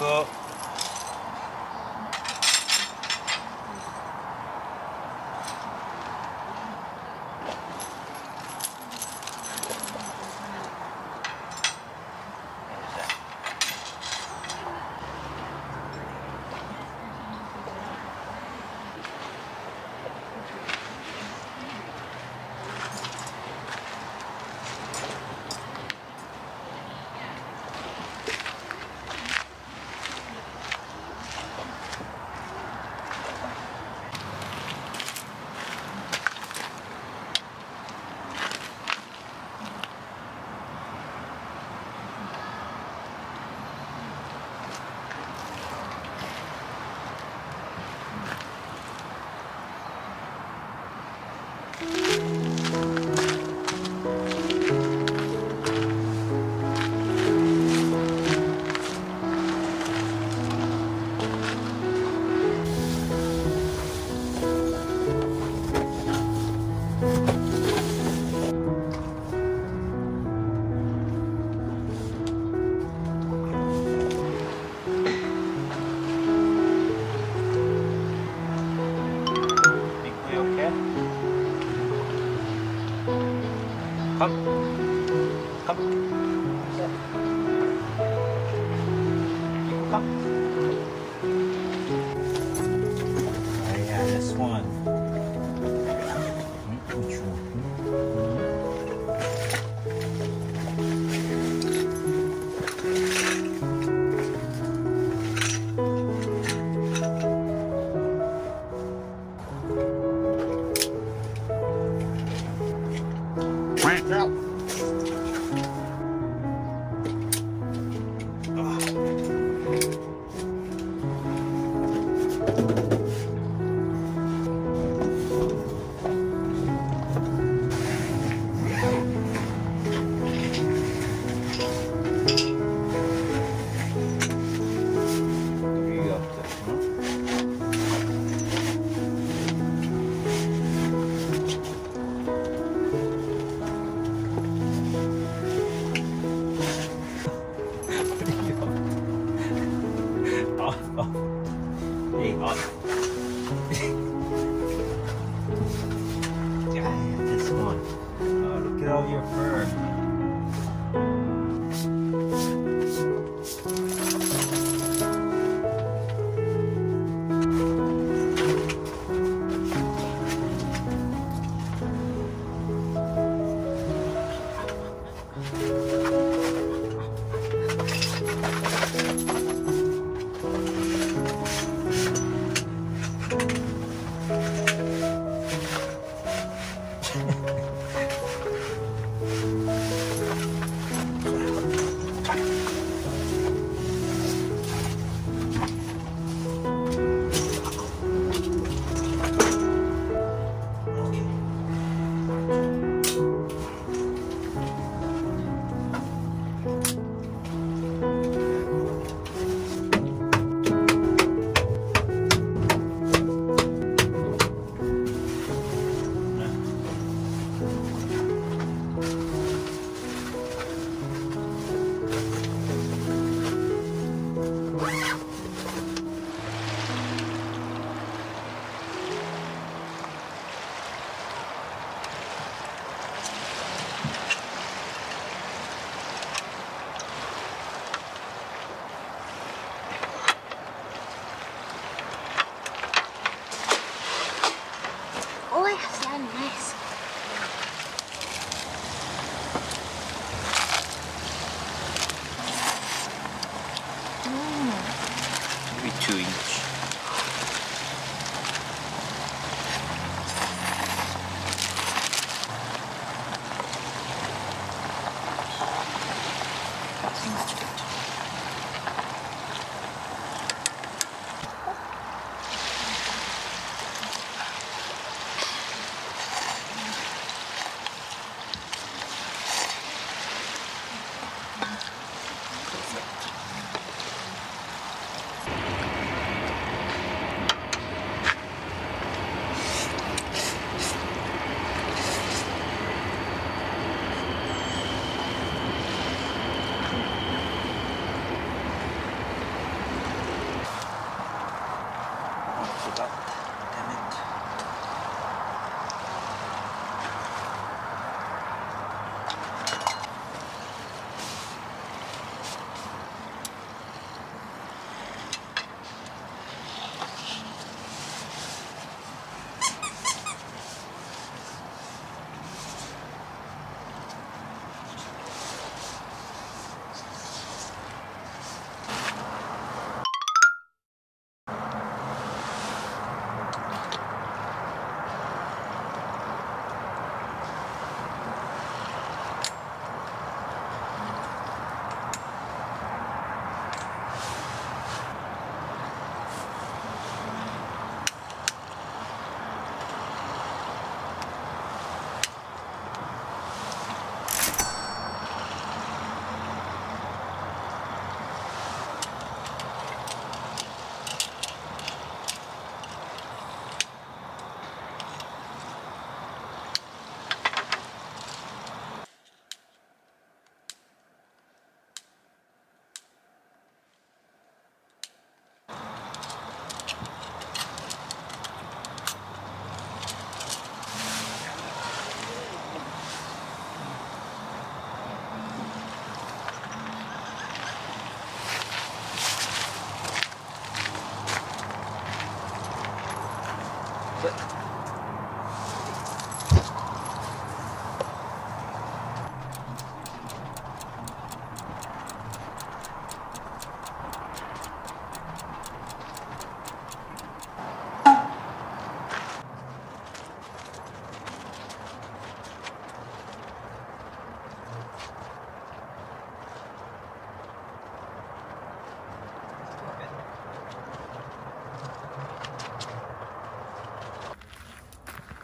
喝 Come. Come. 여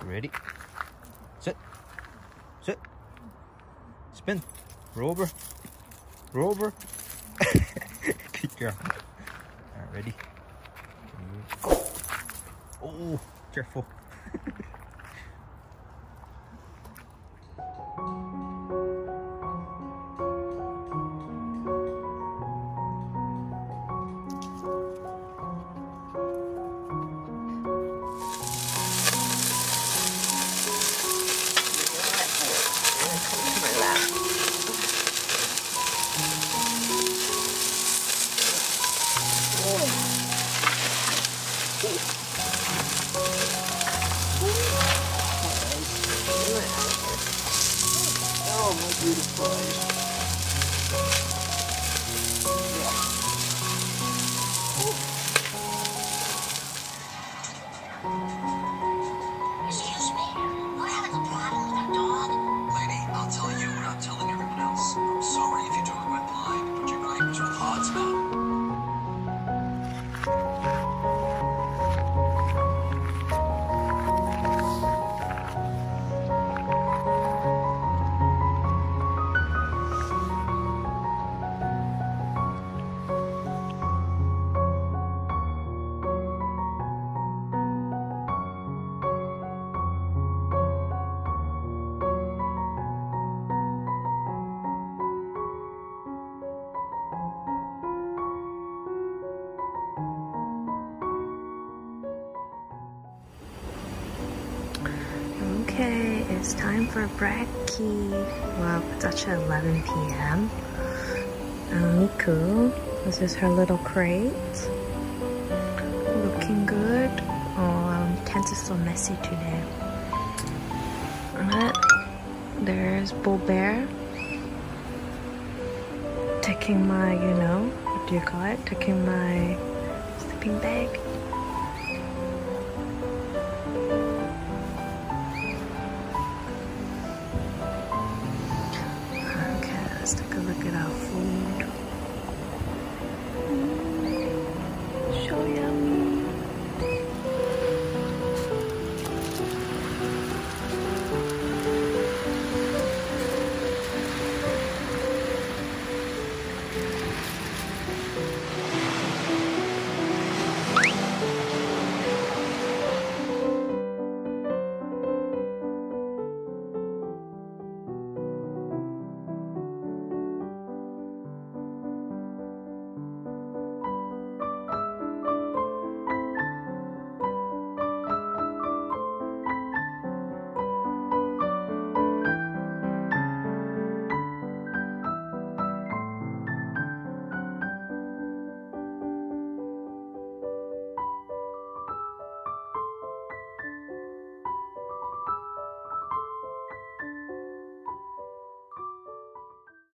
ready. Sit. Sit. Spin. Rover. Rover. Good girl. Alright, ready? Go. Oh, careful. Beautiful. Okay, it's time for brekkie. Well, it's actually 11 p.m. Um, Miku, this is her little crate. Looking good. Oh, um, tent is so messy today. Alright, there's Bo Bear. Taking my, you know, what do you call it? Taking my sleeping bag.